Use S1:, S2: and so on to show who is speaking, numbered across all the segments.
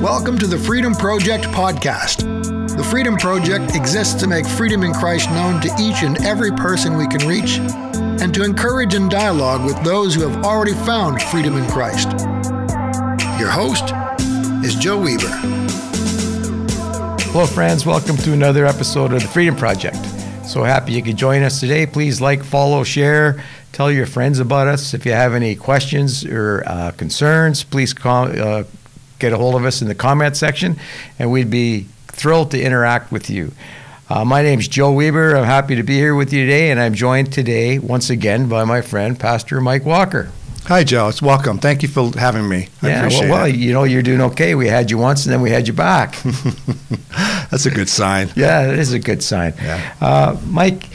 S1: Welcome to the Freedom Project podcast. The Freedom Project exists to make freedom in Christ known to each and every person we can reach and to encourage and dialogue with those who have already found freedom in Christ. Your host is Joe Weber.
S2: Hello, friends. Welcome to another episode of the Freedom Project. So happy you could join us today. Please like, follow, share, tell your friends about us. If you have any questions or uh, concerns, please call, uh, get a hold of us in the comment section, and we'd be thrilled to interact with you. Uh, my name is Joe Weber. I'm happy to be here with you today, and I'm joined today once again by my friend, Pastor Mike Walker.
S3: Hi, Joe. It's welcome. Thank you for having me.
S2: I yeah, well, well you know, you're doing okay. We had you once, and then we had you back.
S3: That's a good sign.
S2: Yeah, it is a good sign. Yeah. Uh, Mike,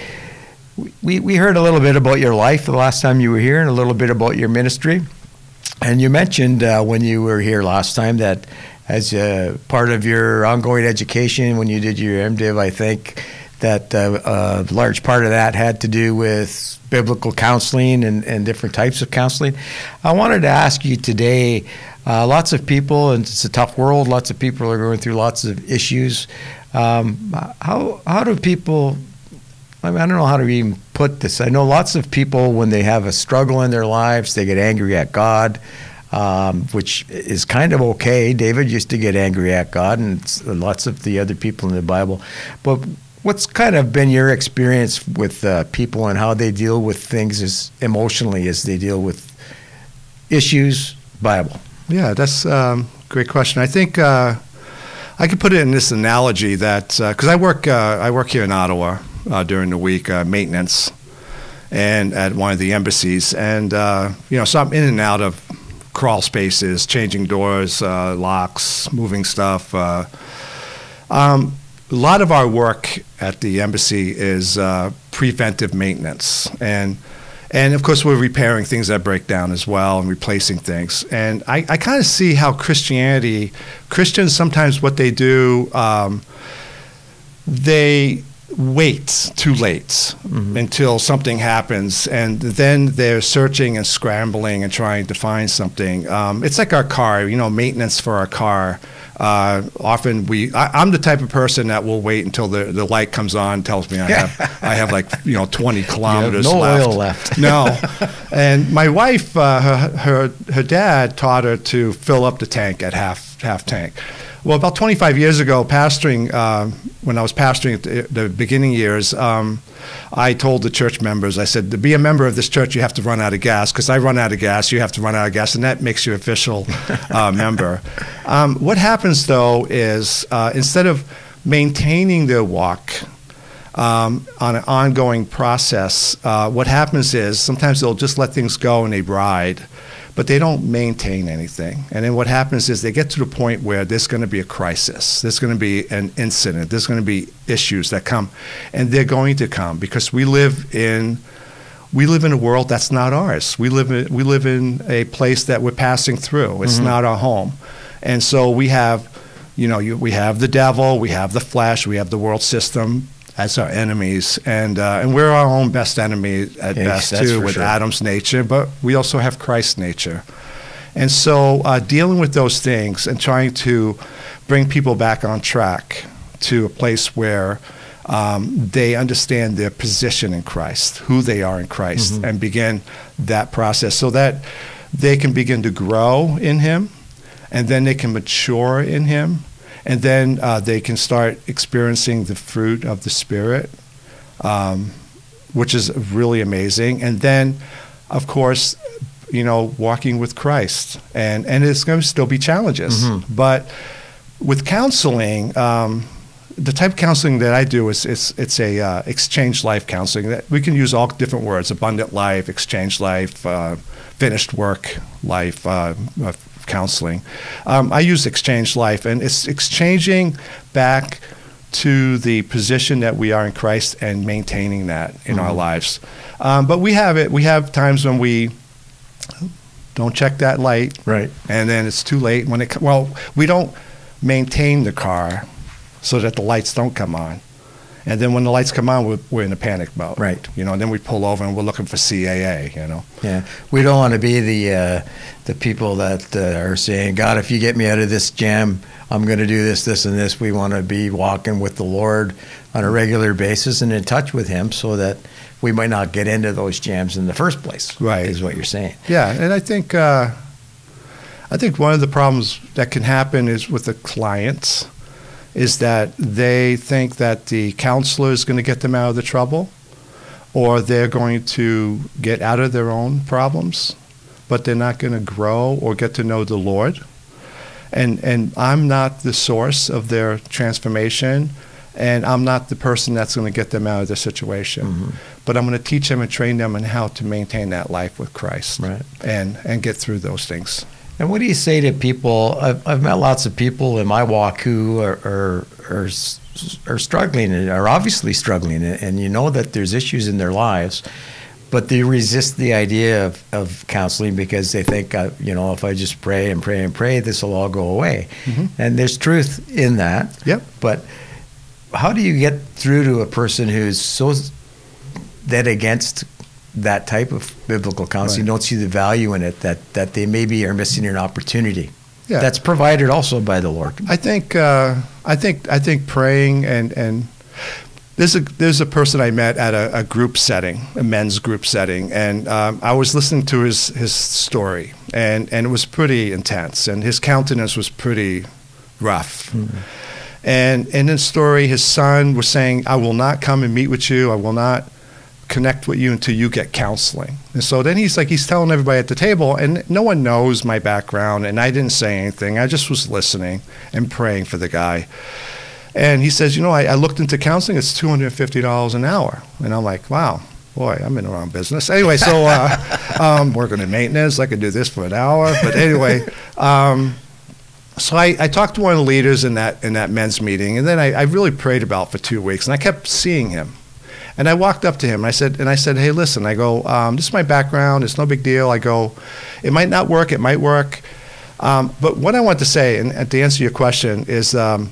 S2: we, we heard a little bit about your life the last time you were here, and a little bit about your ministry. And you mentioned uh, when you were here last time that as a part of your ongoing education, when you did your MDiv, I think that uh, a large part of that had to do with biblical counseling and, and different types of counseling. I wanted to ask you today uh, lots of people, and it's a tough world, lots of people are going through lots of issues. Um, how, how do people I, mean, I don't know how to even put this. I know lots of people, when they have a struggle in their lives, they get angry at God, um, which is kind of okay. David used to get angry at God, and lots of the other people in the Bible. But what's kind of been your experience with uh, people and how they deal with things as emotionally as they deal with issues, Bible?
S3: Yeah, that's a um, great question. I think. Uh, I could put it in this analogy that because uh, I work uh, I work here in Ottawa, uh, during the week, uh, maintenance, and at one of the embassies. And uh, you know, so I'm in and out of crawl spaces, changing doors, uh, locks, moving stuff. Uh, um, a lot of our work at the embassy is preventive maintenance, and and of course we're repairing things that break down as well and replacing things. And I, I kind of see how Christianity, Christians sometimes what they do, um, they wait too late mm-hmm. until something happens, and then they're searching and scrambling and trying to find something. Um, it's like our car, you know, maintenance for our car. Uh, often we, I, am the type of person that will wait until the, the light comes on, tells me I have, I have like you know 20 kilometers
S2: no
S3: left.
S2: oil left.
S3: no, and my wife, uh, her, her her dad taught her to fill up the tank at half half tank. Well, about 25 years ago, pastoring, uh, when I was pastoring at the, the beginning years, um, I told the church members, I said, to be a member of this church, you have to run out of gas. Because I run out of gas, you have to run out of gas, and that makes you official uh, member. Um, what happens, though, is uh, instead of maintaining their walk, um, on an ongoing process, uh, what happens is sometimes they'll just let things go and they ride but they don't maintain anything. And then what happens is they get to the point where there's going to be a crisis, there's going to be an incident, there's going to be issues that come, and they're going to come because we live in we live in a world that's not ours. We live in, we live in a place that we're passing through. It's mm-hmm. not our home, and so we have, you know, you, we have the devil, we have the flesh, we have the world system, as our enemies, and uh, and we're our own best enemy at yes, best too, with sure. Adam's nature, but we also have Christ's nature, and so uh, dealing with those things and trying to bring people back on track to a place where um, they understand their position in Christ, who they are in Christ, mm-hmm. and begin that process so that they can begin to grow in Him, and then they can mature in Him and then uh, they can start experiencing the fruit of the Spirit, um, which is really amazing. And then, of course, you know, walking with Christ, and and it's going to still be challenges, mm-hmm. but with counseling. Um, the type of counseling that I do is it's it's a uh, exchange life counseling. That we can use all different words: abundant life, exchange life, uh, finished work life, uh, uh counseling. Um, I use Exchange Life, and it's exchanging back to the position that we are in Christ and maintaining that in mm-hmm. our lives. Um, but we have it. We have times when we don't check that light,
S2: right,
S3: and then it's too late when it. Well, we don't maintain the car so that the lights don't come on. And then when the lights come on, we're, we're in a panic mode.
S2: Right.
S3: You know, and then we pull over and we're looking for CAA, you know.
S2: Yeah, we don't want to be the uh, the people that uh, are saying, "God, if you get me out of this jam, I'm going to do this, this, and this." We want to be walking with the Lord on a regular basis and in touch with Him, so that we might not get into those jams in the first place.
S3: Right.
S2: is what you're saying.
S3: Yeah, and I think uh, I think one of the problems that can happen is with the clients is that they think that the counselor is going to get them out of the trouble or they're going to get out of their own problems, but they're not going to grow or get to know the Lord. And, and I'm not the source of their transformation, and I'm not the person that's going to get them out of their situation.
S2: Mm-hmm.
S3: But I'm going to teach them and train them on how to maintain that life with Christ
S2: Right.
S3: and, and get through those things.
S2: And what do you say to people? I've, I've met lots of people in my walk who are are, are, are struggling and are obviously struggling, and you know that there's issues in their lives, but they resist the idea of, of counseling because they think, uh, you know, if I just pray and pray and pray, this will all go away. And there's truth in that.
S3: Yep.
S2: But how do you get through to a person who's so dead against that type of biblical counseling,
S3: Right.
S2: don't see the value in it, that, that they maybe are missing an opportunity
S3: Yeah.
S2: that's provided also by the Lord?
S3: I think uh, I think I think praying and and there's a there's a person I met at a, a group setting, a men's group setting, and um, I was listening to his his story, and and it was pretty intense, and his countenance was pretty rough. And in his story, his son was saying, "I will not come and meet with you. I will not." Connect with you until you get counseling. And so then he's like, he's telling everybody at the table, and no one knows my background, and I didn't say anything. I just was listening and praying for the guy. And he says, you know, I, I looked into counseling, it's $250 an hour. And I'm like, wow, boy, I'm in the wrong business. Anyway, so uh, um, working in maintenance, I could do this for an hour. But anyway, um, so I, I talked to one of the leaders in that in that men's meeting, and then I, I really prayed about for two weeks, and I kept seeing him. And I walked up to him and I said, and I said, hey, listen, I go, um, this is my background. It's no big deal. I go, it might not work. It might work. Um, but what I want to say, and, and to answer your question, is um,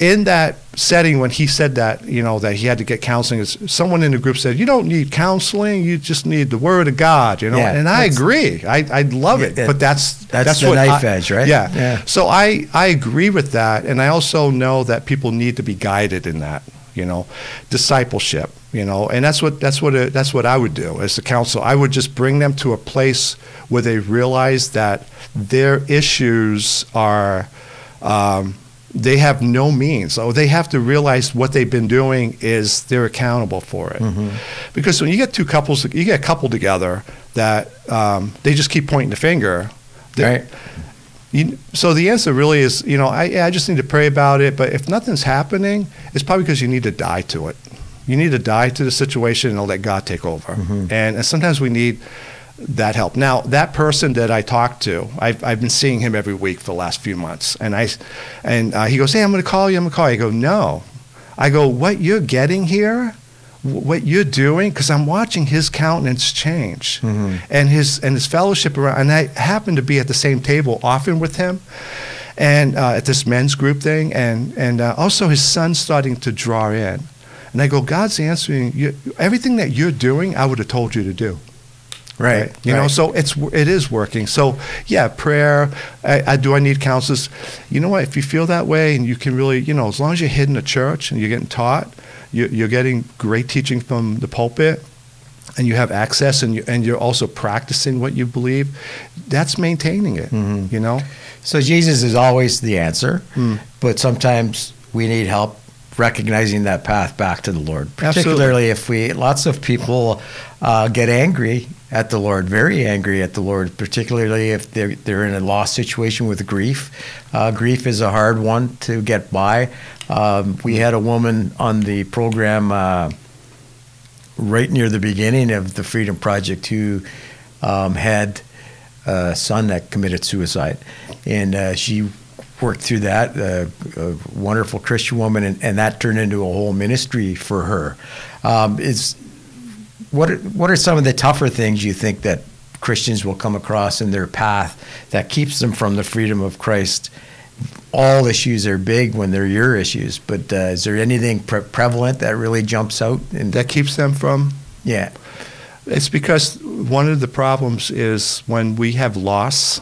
S3: in that setting when he said that, you know, that he had to get counseling, is someone in the group said, you don't need counseling. You just need the word of God, you know.
S2: Yeah,
S3: and I agree. I, I love it. But that's
S2: that's the
S3: what
S2: knife
S3: I-
S2: edge, right?
S3: Yeah.
S2: Yeah.
S3: So I, I agree with that, and I also know that people need to be guided in that. You know, discipleship. You know, and that's what that's what it, that's what I would do as a counsel. I would just bring them to a place where they realize that their issues are. Um, they have no means. So they have to realize what they've been doing is they're accountable for it. Because when you get two couples, you get a couple together that um, they just keep pointing the finger. they-
S2: Right.
S3: You, so the answer really is, you know, I, I just need to pray about it. But if nothing's happening, it's probably because you need to die to it. You need to die to the situation and let God take over. And, and sometimes we need that help. Now, that person that I talked to, I've, I've been seeing him every week for the last few months. And, I, and uh, he goes, hey, I'm going to call you, I'm going to call you. I go, no. I go, what you're getting here, what you're doing, because I'm watching his countenance change and his and his fellowship around. And I happen to be at the same table often with him, and uh, at this men's group thing, and and uh, also his son's starting to draw in. And I go, God's answering you. Everything that you're doing, I would have told you to do.
S2: Right. right?
S3: You know, so it's it is working. So yeah, prayer. I, I, do I need counselors? You know what? If you feel that way, and you can really, you know, as long as you're hitting a church and you're getting taught, you, you're getting great teaching from the pulpit, and you have access, and you and you're also practicing what you believe. That's maintaining it.
S2: Mm-hmm.
S3: You know.
S2: So Jesus is always the answer,
S3: Hmm.
S2: but sometimes we need help recognizing that path back to the Lord.
S3: Absolutely.
S2: Particularly if we, lots of people uh, get angry at the Lord, very angry at the Lord. Particularly if they're they're in a lost situation with grief. Uh, grief is a hard one to get by. Um, we had a woman on the program. Uh, right near the beginning of the Freedom Project who um, had a son that committed suicide. And uh, she worked through that, uh, a wonderful Christian woman, and, and that turned into a whole ministry for her. Um, is what are, what are some of the tougher things you think that Christians will come across in their path that keeps them from the freedom of Christ all issues are big when they're your issues, but uh, is there anything pre- prevalent that really jumps out?
S3: And that keeps them from?
S2: Yeah.
S3: It's because one of the problems is when we have loss,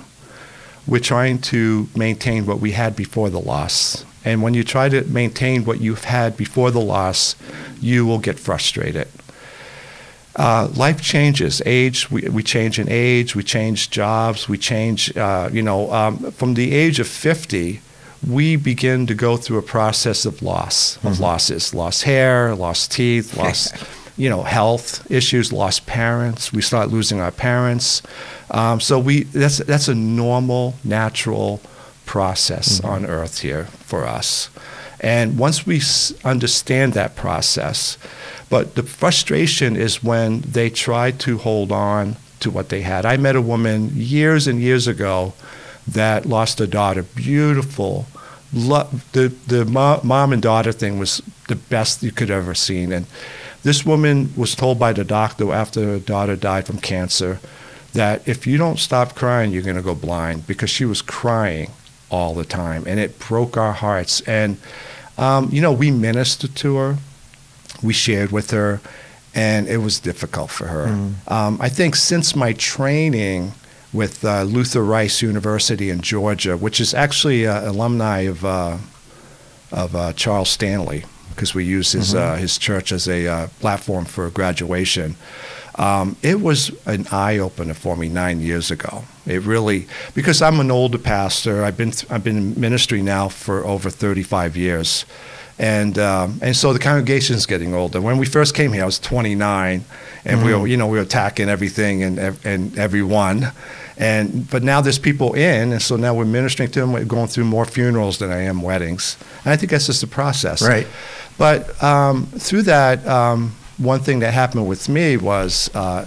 S3: we're trying to maintain what we had before the loss. And when you try to maintain what you've had before the loss, you will get frustrated. Uh, life changes. Age, we, we change in age, we change jobs, we change, uh, you know, um, from the age of 50, we begin to go through a process of loss, of mm-hmm. losses, lost hair, lost teeth, lost, you know, health issues, lost parents. We start losing our parents. Um, so we that's that's a normal, natural process mm-hmm. on Earth here for us. And once we s- understand that process, but the frustration is when they try to hold on to what they had. I met a woman years and years ago that lost a daughter, beautiful. Lo- the the mo- mom and daughter thing was the best you could ever seen. And this woman was told by the doctor after her daughter died from cancer that if you don't stop crying, you're going to go blind because she was crying all the time, and it broke our hearts. And um, you know, we ministered to her, we shared with her, and it was difficult for her. Mm. Um, I think since my training with uh, Luther Rice University in Georgia, which is actually an alumni of uh, of uh, Charles Stanley, because we use his mm-hmm. Uh, his church as a uh, platform for graduation. Um, it was an eye opener for me nine years ago. It really because I'm an older pastor. I've been th- I've been in ministry now for over 35 years, and um, and so the congregation is getting older. When we first came here, I was 29, and mm-hmm. we were you know we were attacking everything and and everyone, and but now there's people in, and so now we're ministering to them. We're going through more funerals than I am weddings, and I think that's just the process.
S2: Right.
S3: But um, through that. Um, one thing that happened with me was uh,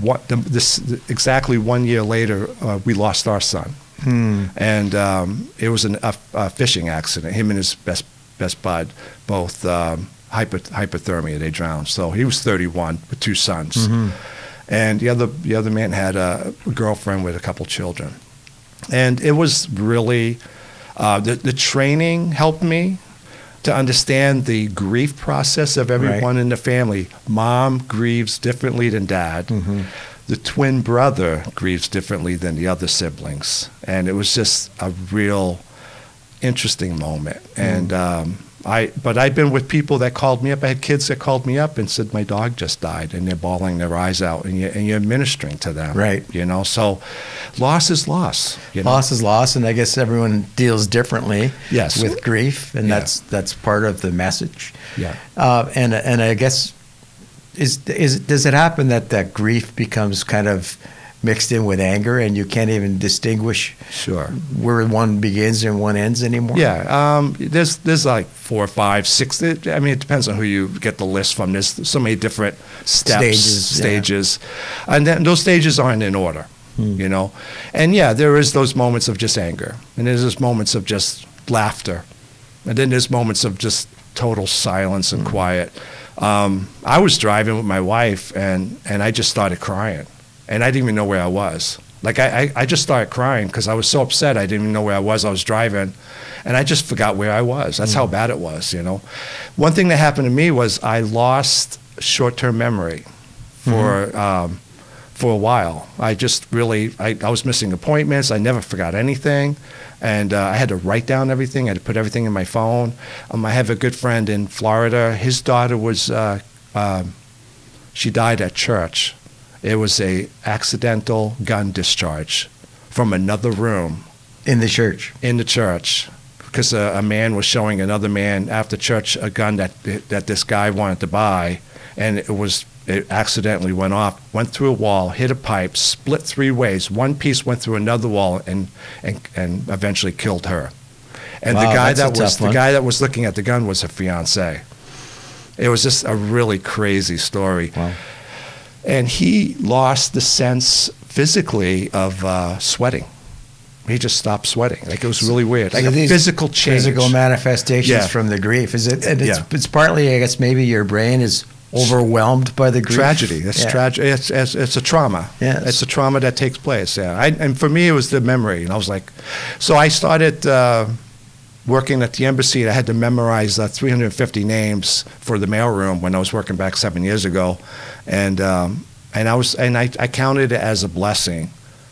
S3: what the, this exactly one year later uh, we lost our son, hmm. and um, it was an, a, a, fishing accident. Him and his best best bud both um, hyper, hypothermia. They drowned. So he was 31 with two sons, mm-hmm. and the other the other man had a girlfriend with a couple children, and it was really. Uh, the, the training helped me to understand the grief process of everyone right. in the family. Mom grieves differently than dad. Mm-hmm. The twin brother grieves differently than the other siblings. And it was just a real interesting moment. Mm. And um, I, but I've been with people that called me up. I had kids that called me up and said, "My dog just died," and they're bawling their eyes out, and you're, and you're ministering to them,
S2: right?
S3: You know, so loss is loss.
S2: You know? Loss is loss, and I guess everyone deals differently.
S3: Yes.
S2: with grief, and yeah. that's that's part of the message.
S3: Yeah,
S2: uh, and and I guess is is does it happen that that grief becomes kind of mixed in with anger, and you can't even distinguish
S3: sure
S2: where one begins and one ends anymore.
S3: Yeah, um, there's there's like four, five, six. I mean, it depends on who you get the list from. There's so many different steps, stages, stages, yeah. and then those stages aren't in order. Hmm. You know, and yeah, there is those moments of just anger, and there's those moments of just laughter, and then there's moments of just total silence and hmm. quiet. Um, I was driving with my wife, and and I just started crying and I didn't even know where I was. Like I, I, I just started crying because I was so upset. I didn't even know where I was. I was driving, and I just forgot where I was. That's mm. how bad it was. You know, one thing that happened to me was I lost short-term memory for mm-hmm. um, for a while. I just really I, I was missing appointments. I never forgot anything, and uh, I had to write down everything. I had to put everything in my phone. Um, I have a good friend in Florida. His daughter was. Uh, uh, she died at church it was a accidental gun discharge from another room
S2: in the church.
S3: In the church, because a, a man was showing another man after church a gun that that this guy wanted to buy, and it was it accidentally went off, went through a wall, hit a pipe, split three ways. One piece went through another wall and and, and eventually killed her. And wow, the guy that was the guy that was looking at the gun was her fiance. It was just a really crazy story.
S2: Wow
S3: and he lost the sense physically of uh, sweating. He just stopped sweating. Like it was really weird, like so a physical change,
S2: physical manifestations yeah. from the grief. Is it? And it's, yeah. it's partly, I guess, maybe your brain is overwhelmed by the grief.
S3: tragedy. It's
S2: Yeah.
S3: tragedy. It's, it's it's a trauma.
S2: Yes.
S3: it's a trauma that takes place. Yeah, I, and for me, it was the memory. And I was like, so I started uh, working at the embassy. I had to memorize uh, 350 names for the mailroom when I was working back seven years ago, and um, and I was and I, I counted it as a blessing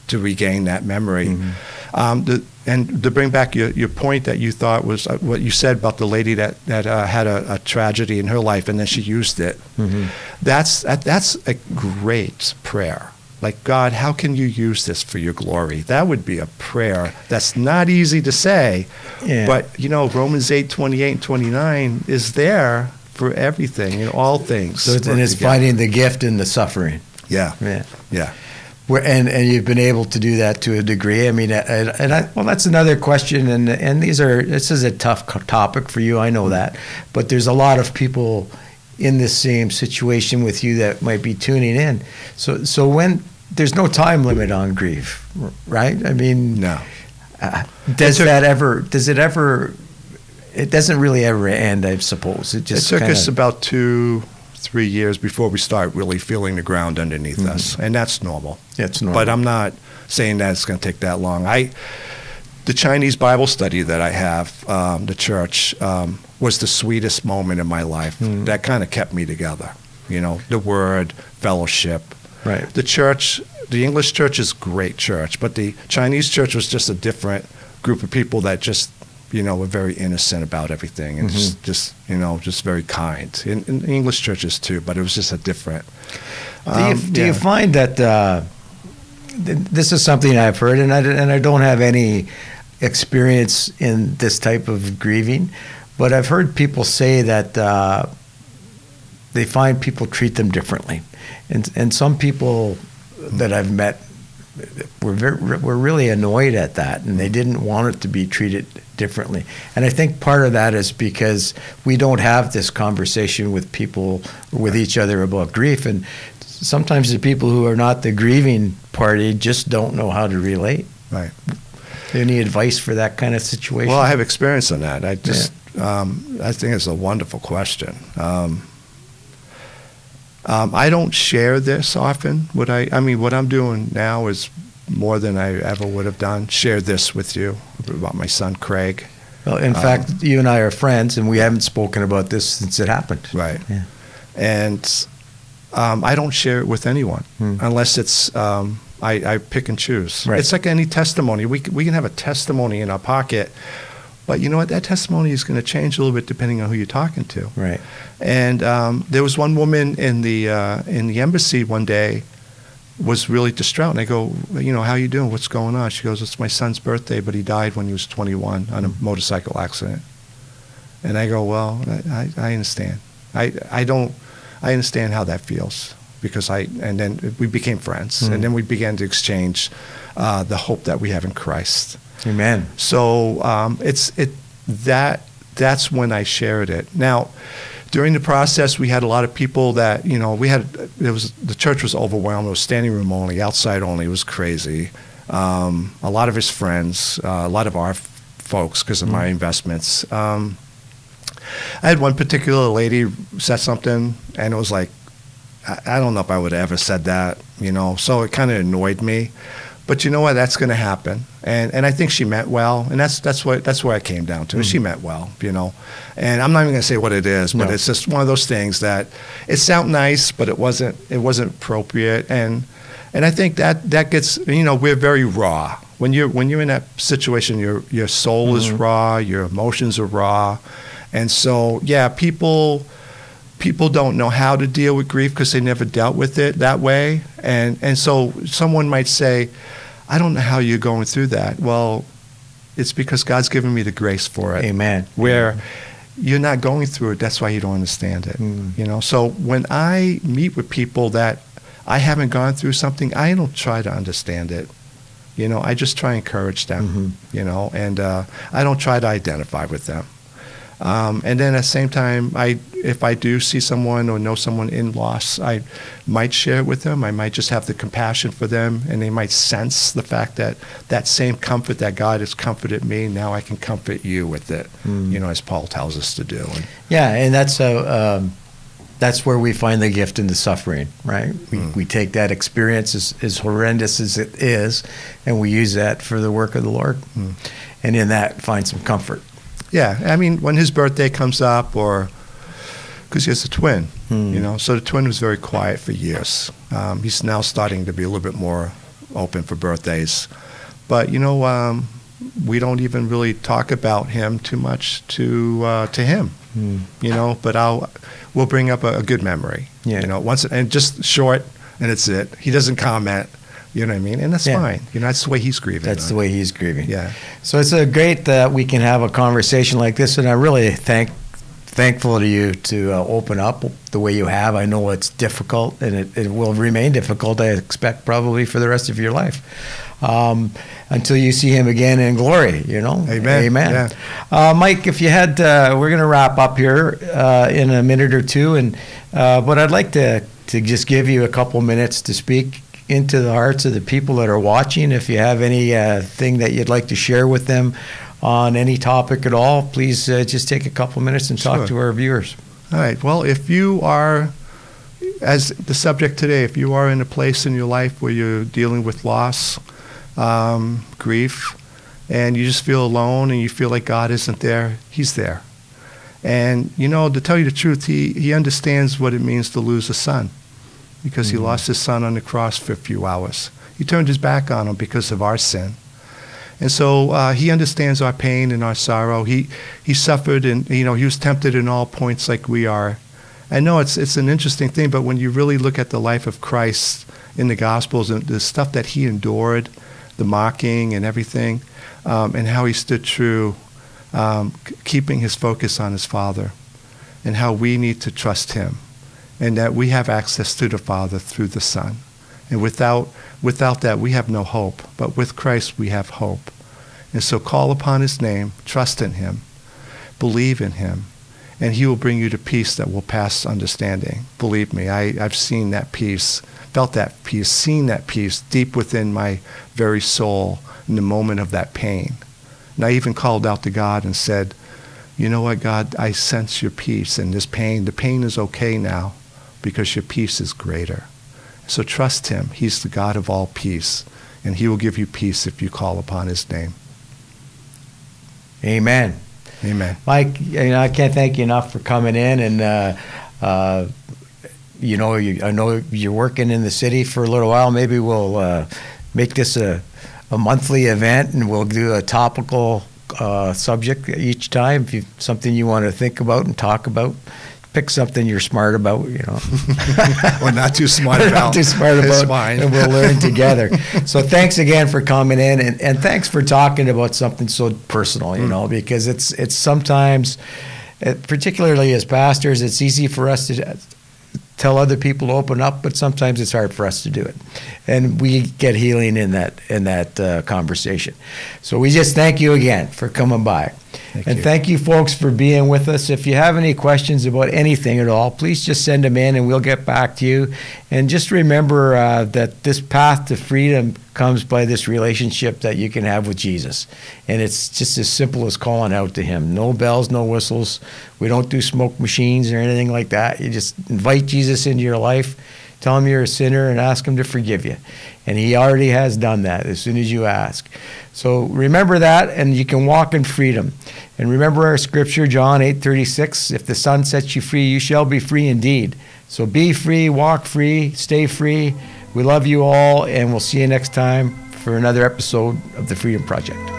S3: to regain that memory.
S2: Mm-hmm.
S3: Um, the, and to bring back your, your point that you thought was uh, what you said about the lady that, that uh, had a, a tragedy in her life and then she used it.
S2: Mm-hmm.
S3: That's, that, that's a great prayer. Like, God, how can you use this for your glory? That would be a prayer that's not easy to say.
S2: Yeah.
S3: But, you know, Romans 8 28 and 29 is there for everything, in all things.
S2: So it's, and it's
S3: together.
S2: finding the gift in the suffering.
S3: Yeah.
S2: Yeah.
S3: Yeah.
S2: Where, and and you've been able to do that to a degree. I mean, and, and I, well, that's another question. And and these are this is a tough topic for you. I know that, but there's a lot of people in this same situation with you that might be tuning in. So so when there's no time limit on grief, right? I mean,
S3: No.
S2: uh, does that ever? Does it ever? It doesn't really ever end, I suppose. It
S3: It
S2: just
S3: took
S2: kinda,
S3: us about two, three years before we start really feeling the ground underneath us, and that's normal.
S2: It's normal.
S3: But I'm not saying that it's going to take that long. I, the Chinese Bible study that I have, um, the church, um, was the sweetest moment in my life. That kind of kept me together. You know, the Word, fellowship.
S2: Right.
S3: The church, the English church is great church, but the Chinese church was just a different group of people that just, you know, were very innocent about everything and just, just, you know, just very kind. In, in English churches too, but it was just a different.
S2: Do you,
S3: um,
S2: do you find that uh, th- this is something I've heard, and I, and I don't have any experience in this type of grieving, but I've heard people say that uh, they find people treat them differently, and and some people that I've met were very, were really annoyed at that, and they didn't want it to be treated differently. And I think part of that is because we don't have this conversation with people with each other about grief, and sometimes the people who are not the grieving party just don't know how to relate.
S3: Right.
S2: Any advice for that kind of situation?
S3: Well, I have experience on that. I just, um, I think it's a wonderful question. Um, um, I don't share this often. What I, I mean, what I'm doing now is more than I ever would have done. Share this with you about my son Craig.
S2: well, in
S3: um,
S2: fact, you and I are friends, and we haven't spoken about this since it happened.
S3: Right.
S2: Yeah.
S3: And um, I don't share it with anyone
S2: Hmm.
S3: unless it's um, I, I pick and choose.
S2: Right.
S3: It's like any testimony. We we can have a testimony in our pocket, but you know what? That testimony is going to change a little bit depending on who you're talking to.
S2: Right.
S3: And um, there was one woman in the uh, in the embassy one day was really distraught. And I go, you know, how you doing? What's going on? She goes, it's my son's birthday, but he died when he was 21 on a motorcycle accident. And I go, well, I, I I understand. I I don't I understand how that feels because I and then we became friends
S2: Mhm.
S3: and then we began to exchange uh, the hope that we have in Christ.
S2: Amen.
S3: So um, it's it that that's when I shared it. Now, during the process, we had a lot of people that you know we had. It was the church was overwhelmed. It was standing room only, outside only. It was crazy. Um, a lot of his friends, uh, a lot of our f- folks, because of my investments. Um, I had one particular lady said something, and it was like, I, I don't know if I would have ever said that, you know. So it kind of annoyed me. But you know what? That's going to happen, and and I think she meant well, and that's that's what that's where I came down to. She mm. meant well, you know. And I'm not even going to say what it is, but
S2: No.
S3: it's just one of those things that it sounded nice, but it wasn't it wasn't appropriate, and and I think that that gets you know we're very raw when you're when you're in that situation. Your your soul is mm-hmm. raw, your emotions are raw, and so yeah, people people don't know how to deal with grief because they never dealt with it that way. And and so someone might say, I don't know how you're going through that. Well, it's because God's given me the grace for it.
S2: Amen.
S3: Where you're not going through it, that's why you don't understand it.
S2: Mm.
S3: You know. So when I meet with people that I haven't gone through something, I don't try to understand it. You know, I just try and encourage them.
S2: Mhm.
S3: You know, and uh, I don't try to identify with them. Um, and then at the same time, I if I do see someone or know someone in loss, I might share it with them. I might just have the compassion for them, and they might sense the fact that that same comfort that God has comforted me, now I can comfort you with it.
S2: Mm.
S3: You know, as Paul tells us to do. And
S2: Yeah, and that's a um, that's where we find the gift in the suffering, right? We,
S3: Mm.
S2: we take that experience, as, as horrendous as it is, and we use that for the work of the Lord.
S3: Mm.
S2: And in that, find some comfort.
S3: Yeah, I mean, when his birthday comes up, or because he has a twin,
S2: Hmm.
S3: you know, so the twin was very quiet for years. Um, he's now starting to be a little bit more open for birthdays, but you know, um, we don't even really talk about him too much to uh, to him,
S2: Hmm.
S3: you know. But I'll we'll bring up a, a good memory,
S2: Yeah.
S3: you know, once and just short, and it's it. He doesn't comment. You know what I mean? And that's
S2: Yeah.
S3: fine. You know, that's the way he's grieving.
S2: That's the way he's grieving.
S3: Yeah.
S2: So it's a great that we can have a conversation like this, and I really thank thankful to you to uh, open up the way you have. I know it's difficult, and it, it will remain difficult. I expect probably for the rest of your life. Um, until you see him again in glory, you know.
S3: Amen.
S2: Amen.
S3: Yeah.
S2: Uh, Mike, if you had, uh, we're going to wrap up here uh, in a minute or two, and uh, but I'd like to to just give you a couple minutes to speak into the hearts of the people that are watching. If you have any uh, thing that you'd like to share with them on any topic at all, please uh, just take a couple minutes and talk
S3: Sure.
S2: to our viewers.
S3: All right. Well, if you are, as the subject today, if you are in a place in your life where you're dealing with loss, um, grief, and you just feel alone and you feel like God isn't there, He's there. And, you know, to tell you the truth, He, he understands what it means to lose a son because He lost His son on the cross for a few hours. He turned His back on Him because of our sin. And so uh, he understands our pain and our sorrow. He he suffered and you know he was tempted in all points like we are. I know it's it's an interesting thing, but when you really look at the life of Christ in the Gospels and the stuff that he endured, the mocking and everything, um, and how he stood true, um, k- keeping his focus on his Father, and how we need to trust him, and that we have access to the Father through the Son. And without, without that, we have no hope. But with Christ, we have hope. And so call upon his name, trust in him, believe in him, and he will bring you to peace that will pass understanding. Believe me, I, I've seen that peace, felt that peace, seen that peace deep within my very soul in the moment of that pain. And I even called out to God and said, You know what, God, I sense your peace and this pain. The pain is okay now because your peace is greater. So trust him. He's the God of all peace, and he will give you peace if you call upon his name.
S2: Amen.
S3: Amen.
S2: Mike, you know, I can't thank you enough for coming in and. Uh, uh, you know, you, I know you're working in the city for a little while. Maybe we'll uh, make this a, a monthly event, and we'll do a topical uh, subject each time. If you something you want to think about and talk about, pick something you're smart about. You know,
S3: or not too smart about.
S2: not too smart about,
S3: fine.
S2: and we'll learn together. so thanks again for coming in, and, and thanks for talking about something so personal. You
S3: Mm.
S2: know, because it's it's sometimes, uh, particularly as pastors, it's easy for us to tell other people to open up, but sometimes it's hard for us to do it, and we get healing in that in that uh, conversation. So we just thank you again for coming by,
S3: Thank
S2: and
S3: you.
S2: thank you folks for being with us. If you have any questions about anything at all, please just send them in, and we'll get back to you. And just remember uh, that this path to freedom comes by this relationship that you can have with Jesus, and it's just as simple as calling out to Him. No bells, no whistles. We don't do smoke machines or anything like that. You just invite Jesus into your life, tell him you're a sinner, and ask him to forgive you. And he already has done that as soon as you ask. So remember that, and you can walk in freedom. And remember our scripture, John 8 36 if the Son sets you free, you shall be free indeed. So be free, walk free, stay free. We love you all, and we'll see you next time for another episode of the Freedom Project.